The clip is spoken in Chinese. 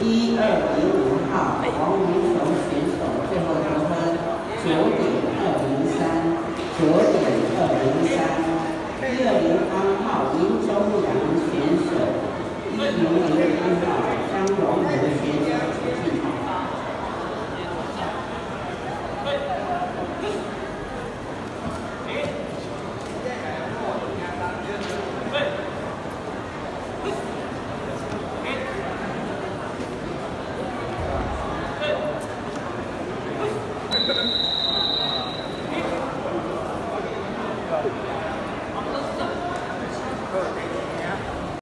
一二零五号王明雄选手最后得分九点二零三，九点二零三。一二零三号林中良选手一零零安号。Thank you.